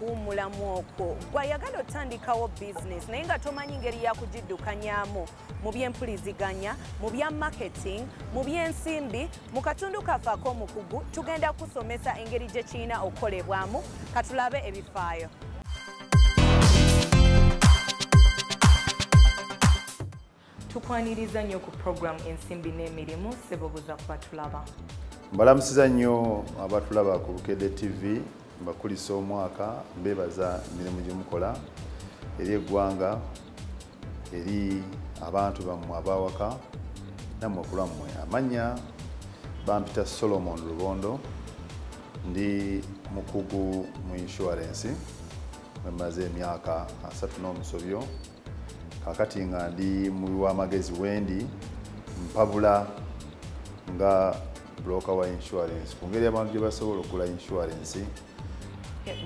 kuwummulamu okwo gwayagala otandikawo bizinesi naye nga tomanyi ngeri yakugiddukanyaamu mu byempuliziganya mu bya marketing mu byensimbi mu katundu kaffe ak'omukugu tugenda kusomesa engeri gye kirina okukolebwamu katulabe ebifaayo. Tukwaniriza nnyo ku program ensimbi n'emirimu sebobuza kuba tulaba mbalamusiza nnyo abatulaba ku bukedde tv mbakulisa omwaka mbebaza emirimu gyemukola eri eggwanga eri abantu bammwe abawaka nammwe kulammwe amannya bampita solomon lubondo ndi mukugu mu insurance mwemaze emyaka asatu n'omusobyo. Kakati nga ndi mu wamagezi wendi mpabula nga broker wa insurance. Ku ngeri abantu gye basobola okugula insurance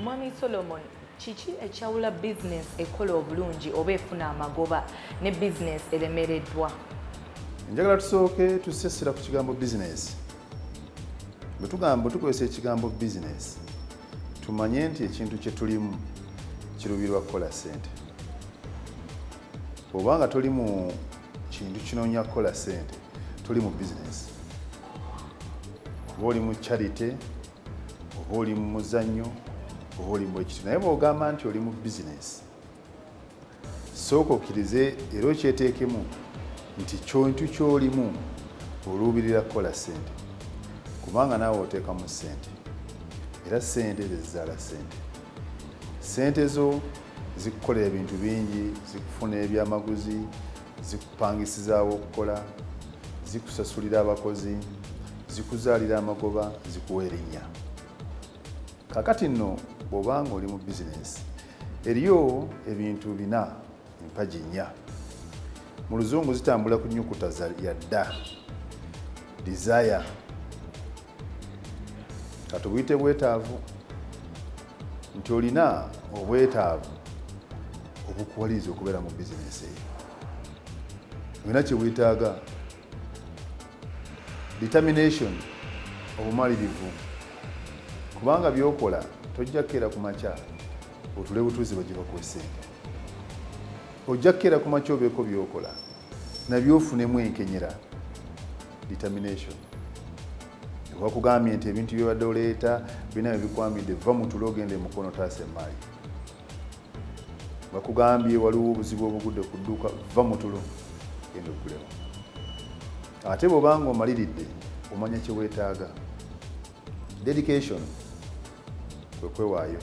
mwami solomon kiki ekyawula bizinesi ekola obulungi oba efuna amagoba ne bizinesi eremereddwa? Njagala tusooke tusesera ku kigambo business. Bwe tugamba tukozesa ekigambo business tumanye nti ekintu kye tulimu kirubirwa kukola ssente. Obanga toli mu kintu kinoonya kukola ssente tuli mu business. Oba oli mu charity oba oli mu muzannyo oba oli mu ekiti. Naye bw'ogamba nti oli mu business sooka okkirize era okyeteekemu nti kintu kyolimu oluubirira kukola ssente. Kubanga naawe oteekamu ssente era ssente zezizaala ssente. Ssente zo zikukolera ebintu bingi zikufuna ebyamaguzi zikupangisizaawo okukola zikusasulira abakozi zikuzaalira amagoba zikuwa erinnya. Kakati nno bw'obanga oli mu bizinesi. Eriyo ebintu bina empagi nnya. Mu luzungu zitambula ku nyukuta yadda desire. Katubuyite bwetaavu. Nti olina obwetaavu obukuwaliriza okubeera mu bizinesi. Eyo olina kyebwetaaga determination obumalirivu. Kubanga byokola tojja kukeera ku makya otule butuuzi bwe gye bakuwa esente ojja kukeera ku makya obeeko byokola nabyofunemu enkenyera determination. Wakugambye nti ebintu byebadde oleeta birina byebikwamidde va mu tulo ogende mukono taasa emaali bakugambye waliwo obuzibu obugudde ku dduuka va mu tulo genda ogulewo ate bwobanga omaliridde omanya kyeweetaaga dedication kwe kwewaayo.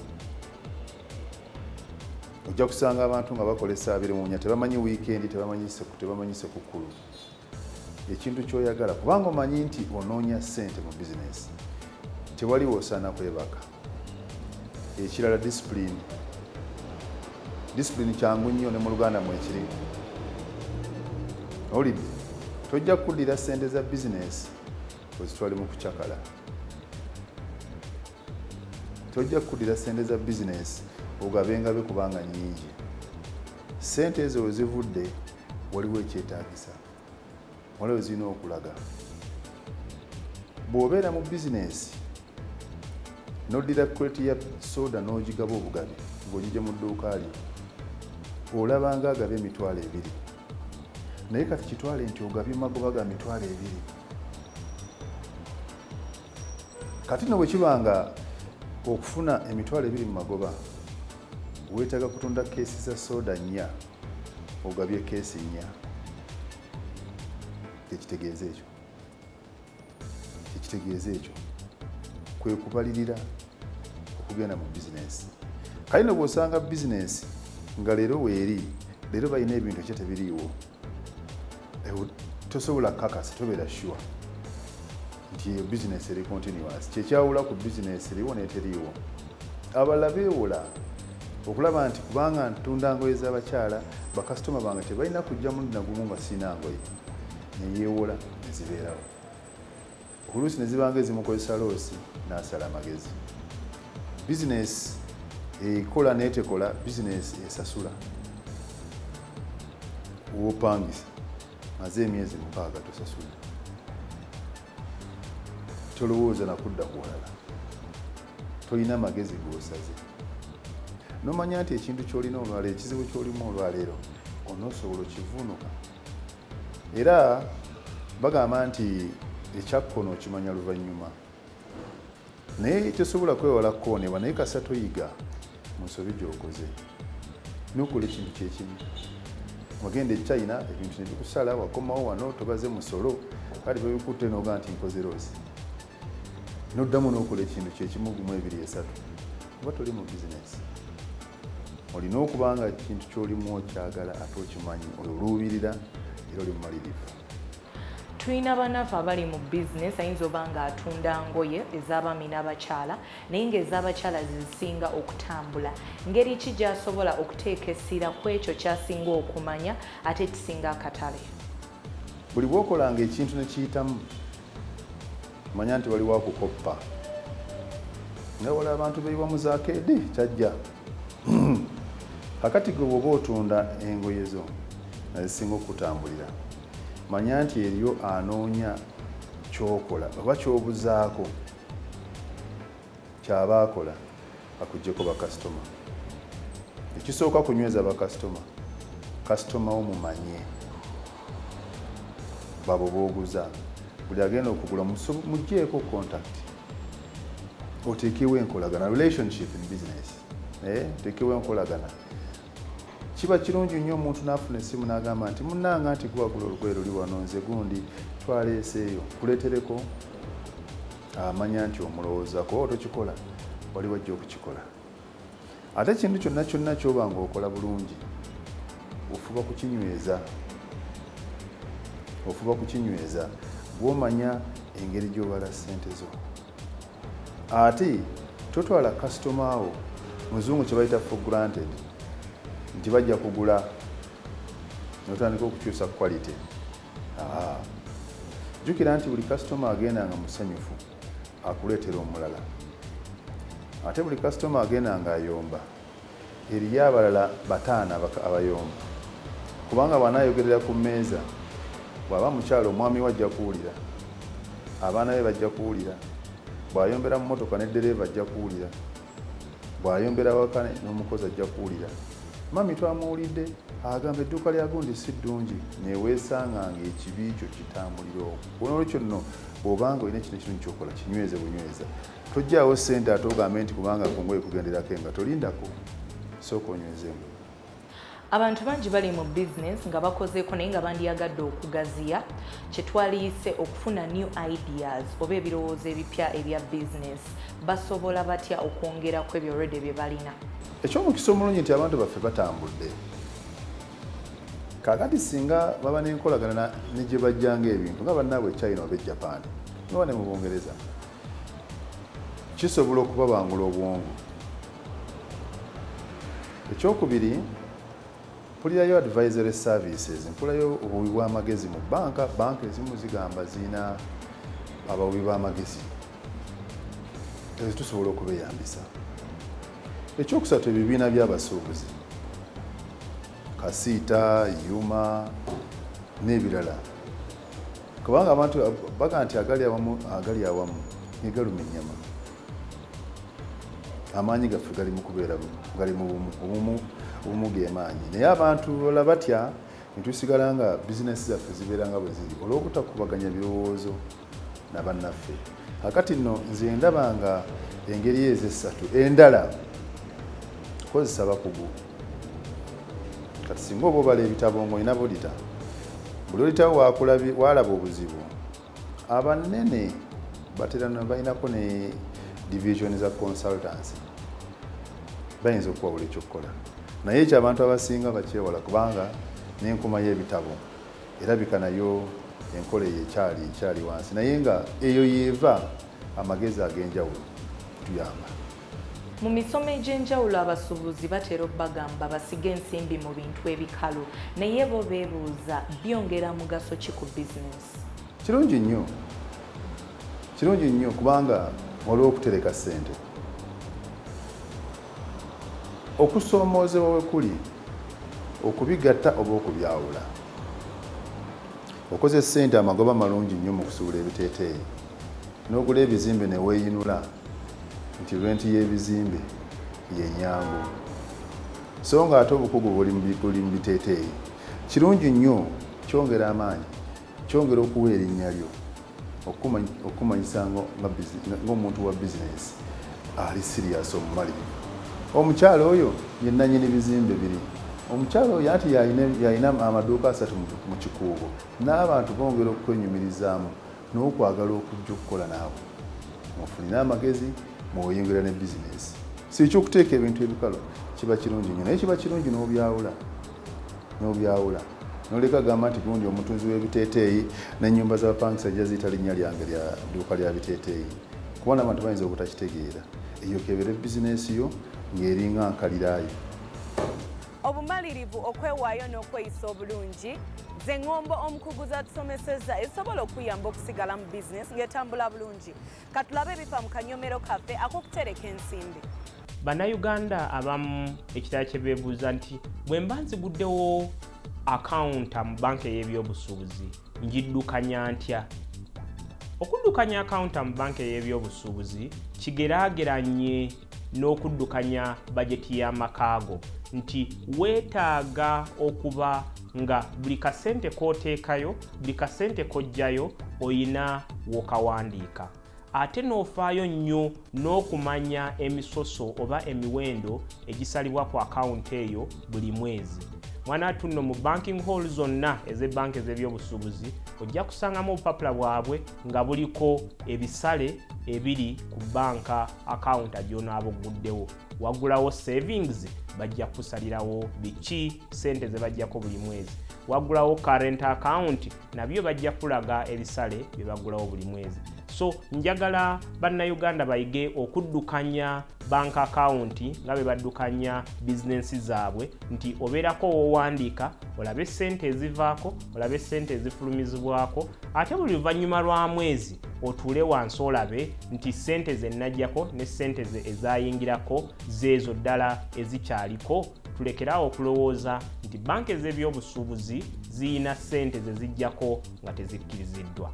Ojja kusanga abantu nga bakola esaabiri munya tebamanyi wiikendi tebamanyi sekukkulu ekintu kyoyagala kubanga omanyi nti onoonya ssente mu bizinesi tewaliwo osaana kwebaka. Ekirala disipulini disipulini kyangu nnyo ne mu luganda mwekiri owulidde tojja kukuddira ssente za bizinesi ozitwale mu kucakala tojja kukuddira ssente za bizinesi ogabengabe kubanga nnyingi. Ssente ezo wezivudde waliwo ekyetaagisa. Waliwo zirina okulaga. Bw'obeera mu bizinesi noddira kureti ya soda n'ogigaba obugabi ng'ogijja mu dduuka lyo olabanga agaba emitwalo ebiri. Naye kati kitwale nti ogabye magoba ga mitwalo ebiri. Kati no bwe kibanga okufuna emitwalo ebiri mu magoba weetaaga kutunda keesi za soda nnya ogabye keesi nnya. Ekitegeeza ekyo. Ekitegeeza ekyo. Kwe kubalirira okugenda mu bizinesi. Kale no bw'osanga bizinesi nga leero weeri leero balina ebintu ekye tebiriiwo. Tosobola kakasi tobeera sure nti eyo bizinesi eri continuous. Kyekyawula ku bizinesi eriwo neteriiwo. Abalala beewola okulaba nti kubanga ntunda ngoye z'abakyala bakasitoma bange tebalina kujja mulundi nagumu nga sirina ngoye. Neyeewola nezibeerawo oluusi nezibanga ezimukozesa loosi n'asala amagezi bizinesi ekola netekola bizinesi esasula. Wopangisa. Maze emyezi mukaaga tosasula tolowooza nakudda kuwalala tolina magezi g'osaze. Nomanya nti ekintu kyolina olwaleero ekizibu kyolimu olwaleero onoosobola okivuunuka era bagamba nti ekyakkono okimanya luvannyuma. Naye tosobola kwewala kukoonebwa naye kasa toyiga mu nsobi gy'okoze. Nokola ekintu kyekimu wagenda e china ebintu nebikusala wakomawo wano tobaze musolo kale bebikutte noga nti nkoze rosi noddamu nokola ekintu kyekimu gumu ebiri esatu. Oba toli mu bizinesi olina okuba nga ekintu kyolimu okyagala ate okimanyi oluubirira era oli mumalirivu tulina banafu abali mu bizinesi ayinza oba nga atunda ngoye ez'abaami n'abakyala naye ng'ez'abakyala zisinga okutambula. Ngeri ki gy'asobola okuteeka essira ku ekyo ky'asinga okumanya ate kisinga akatale? Buli bwokolanga ekintu nekiyitamu manya nti waliwo akukoppa nga wala abantu beyiwa mu zakeedi kyajja. Kakati gwe bwoba otunda engoye zo nazisinga okutambulira manya nti eriyo anoonya kyokola oba kyobuzaako kyaba akola akugjeko bakasitoma ekisooka kunyweza bakasitoma kasitoma wo mumanye babo booguza buli agenda okugula mugjeeko contact. Oteekewo enkolagana. Relationship in business. Eh, oteekewo enkolagana. Kiba kirungi nnyo omuntu n'afuna essimu n'agamba nti munnanga nti guwagula olugoye luli wano nze gundi twaleeseeyo. Kuleetereko amanya nti omulowoozako oba tokikola. Wali wajja okukikola. Ate ekintu kyonna kyonna kyoba nga okola bulungi ofuba kukinyweza. Ofuba kukinyweza bwomanya engeri gyobala ssente zo. Ate totwala kasitoma wo muzungu kye bayita for granted nti bajja kugula notandika okukyusa quality. Jjukira nti buli kasitoma agenda nga musanyufu akuleetera omulala. Ate buli kasitoma agenda nga ayomba eriyo abalala bataano abayomba. Kubanga bwanayogerera ku mmeeza bw'aba mukyalo omwami we ajja kuwulira. Abaana be bajja kuwulira. Bw'ayombera mu motoka neddereeva ajja kuwulira. Bw'ayombera wakane n'omukozi ajja kuwulira. Mami twamuwulidde agamba edduuka lya gundi si ddungi neweesanganga ekibi kyo kitambulira okwo kunolwekyo nno bw'obanga olina kino kino kyokola kinyweze bunyweza. Tojjaawo ssente ate ogambe nti kubanga kungoye kugenderako nga tolindako sooka onywezemu abantu bangi bali mu bizinesi nga bakozeeko naye nga bandiyagadde okugaziya kyetwaliyise okufuna new ideas oba ebirowoozo ebipya ebya bizinesi basobola batya okwongera ku ebyo rede bye balina? Ekyomukisa omulungi nti abantu baffe batambudde. Kakati singa baba nenkolagana ne gye bajjanga ebintu nga bannaabwe china oba ejapan oba ne mu bungereza kisobola okubabangula obwongo. Ekyokubiri mpulirayo advisory services. Mpulayo obuwi bw'amagezi mu banka banka ezimu zigamba ziina abawi b'amagezi ezo tusobola okubeeyambisa ekyokusatu ebibiina by'abasuubuzi. Kasiita yuma n'ebirala. Kubanga abantu baga nti agali awamu agali awamu negaluma ennyama. Amaanyi gaffe gali mu kubeera gali mu bumu obumu gemaanyi naye abantu bala batya netusigala nga bizinesi zaffe zibeera nga bwe ziri olw'obutakubaganya birowoozo nabannaffe kakati nno nze ndaba nga engeri ezo essatu endala kozesa bakugu kati singa oba obala ebitabo ngaolina bulita buli olitawo walaba obuzibu. Abanene batera balinako ne division za consultancy. Bayinza okuwabula ekyokukola naye ekyo abantu abasinga bakyewala kubanga n'enkuma y'ebitabo erabika nayo enkola eyo ekyali ekyali wansi. Naye nga eyo yeeva amagezi ag'enjawulo tuyamba. Mu misomo egy'enjawulo abasuubuzi batera obbagamba basige ensimbi mu bintu ebikalu. Naye bo beebuuza byongera mugaso ki ku bizinesi kirungi nnyo. Kirungi nnyo kubanga waliwo okutereka ssente okusoomoozebwa we kuli okubigatta oba okubyawula. Okoze ssente amagoba malungi nnyo mu kusuula ebiteeteeyi n'ogula ebizimbe ne weeyinula nti rwenti y'ebizimbe yenyangu so nga ate obukugu buli mu biteeteeyi kirungi nnyo kyongera amaanyi kyongera okuwa erinnya lyo okumanyi- okumanyisa ng'omuntu wa bizinesi ali sirias omumalirivu omukyalo oyo ye nannyini bizimbe biri. Omukyalo oyo ati yalina- amaduuka asatu mu- kikuubo. N'abantu bongera okwenyumirizaamu n'okwagala okujja okukola naawe. Mufunire amagezi mweyongera ne bizinesi. Si ekyokuteeka ebintu ebikalu kiba kirungi nnyo naye kiba kirungi n'obyawula n'obyawula. Noleka gamba nti gundi omutunzi w'ebiteeteeyi n'ennyumba z'abapangisa ajja ziyita linnya lyange lya dduuka lya biteeteeyi. Kubona abantu bayinza obutakitegeera eyo kebere bizinesi yo ng'eringa nkaliraayo obumalirivu okwewaayo n'okweyisa obulungi ze ŋŋombo omukugu zatusomesezza ezisobola okuyamba okusigala mu bizinesi ng'etambula bulungi. Katulabe ebifa mu kanyomero kaffe ak'okutereka ensimbi. Bannayuganda abamu ekitala kye beebuuza nti bwe mba nziguddewo akawunta mu banka ey'ebyobusuubuzi ngiddukanya ntya? Okuddukanya akawunta mu banka ey'ebyobusuubuzi kigeraageranye n'okuddukanya bajeti y'amakaago nti weetaaga okuba nga buli kasente k'oteekayo buli kasente k'ojjayo oyina w'okawandiika. Ate n'ofaayo nnyo n'okumanya emisoso oba emiwendo egisalibwa ku akawunti eyo buli mwezi mwana atu nno mu banking hall zonna ez'ebbanka ez'ebyobusuubuzi ojja kusangamu obupapula bwabwe nga buliko ebisale ebiri ku banka akawunta gy'onaaba oguddewo waggulawo savings bajja kusalirawo biki? Sente ze bajjako buli mwezi. Waggulawo current account nabyo bajja kulaga ebisale bye baggulawo buli mwezi so njagala bannayuganda bayige okuddukanya bank account nga bwe baddukanya bizinensi zaabwe nti obeerako woowandiika olabe sente ezivaako olabe sente ezifulumizibwako. Ate buli luvannyuma lwa mwezi otuule wansi olabe nti sente ze najjako ne sente ze ezayingirako zeezo ddala ezikyaliko tulekeraawo okulowooza nti banka ez'ebyobusuubuzi ziyina sente ze zijjako nga tezikkiriziddwa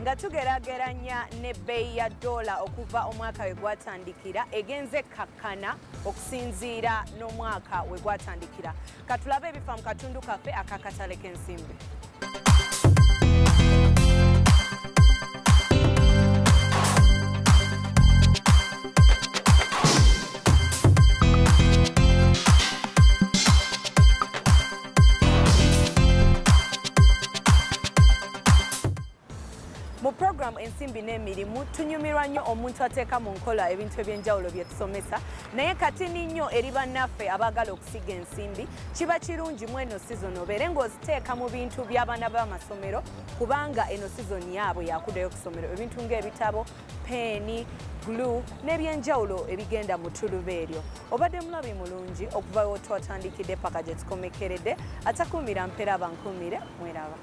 nga tugeraageranya n'ebbeeyi ya dola okuva omwaka we gwatandikira egenze kakkana okusinziira n'omwaka we gwatandikira. Katulabe ebifa mu katundu kaffe akakatale k'ensimbi tunyumirwa nnyo omuntu ateeka mu nkola ebintu ebyenjawulo bye tusomesa. Naye katini nnyo eri bannaffe abaagala okusiga ensimbi kiba kirungi mu eno sizoni obeere ng'oziteeka mu bintu by'abaana b'amasomero kubanga eno sizoni yaabwe yakuddayo ku ssomero ebintu ng'ebitabo peeni gulu n'ebyenjawulo ebigenda mu tuluba eryo. Obadde mulabi mulungi okuva we twatandikidde paka gye tukomekeredde atakuumira mpeera abankuumire mweraba